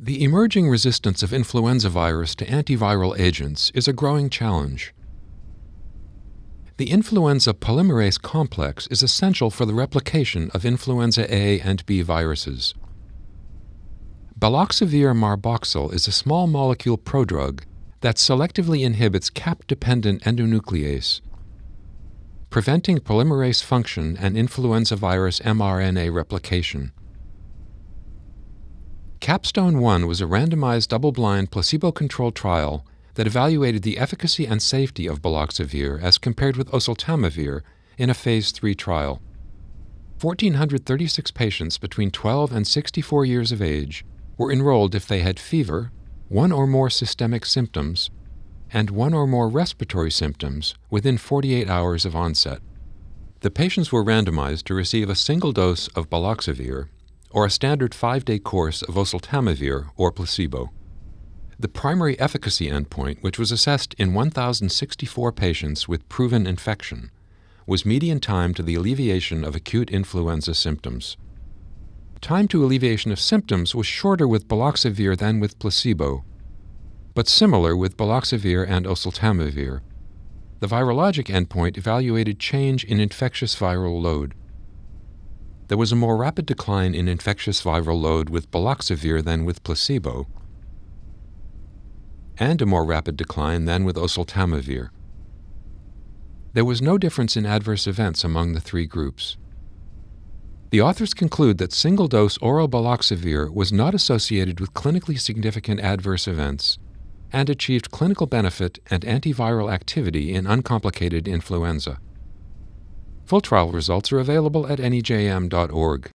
The emerging resistance of influenza virus to antiviral agents is a growing challenge. The influenza polymerase complex is essential for the replication of influenza A and B viruses. Baloxavir marboxil is a small molecule prodrug that selectively inhibits cap dependent endonuclease, preventing polymerase function and influenza virus mRNA replication. Capstone 1 was a randomized double blind placebo controlled trial that evaluated the efficacy and safety of baloxavir as compared with oseltamivir in a phase 3 trial. 1,436 patients between 12 and 64 years of age were enrolled if they had fever, one or more systemic symptoms, and one or more respiratory symptoms within 48 hours of onset. The patients were randomized to receive a single dose of baloxavir or a standard five day course of oseltamivir or placebo. The primary efficacy endpoint, which was assessed in 1,064 patients with proven infection, was median time to the alleviation of acute influenza symptoms. Time to alleviation of symptoms was shorter with baloxavir than with placebo, but similar with baloxavir and oseltamivir. The virologic endpoint evaluated change in infectious viral load. There was a more rapid decline in infectious viral load with baloxavir than with placebo, and a more rapid decline than with oseltamivir. There was no difference in adverse events among the three groups. The authors conclude that single dose oral baloxavir was not associated with clinically significant adverse events and achieved clinical benefit and antiviral activity in uncomplicated influenza. Full trial results are available at nejm.org.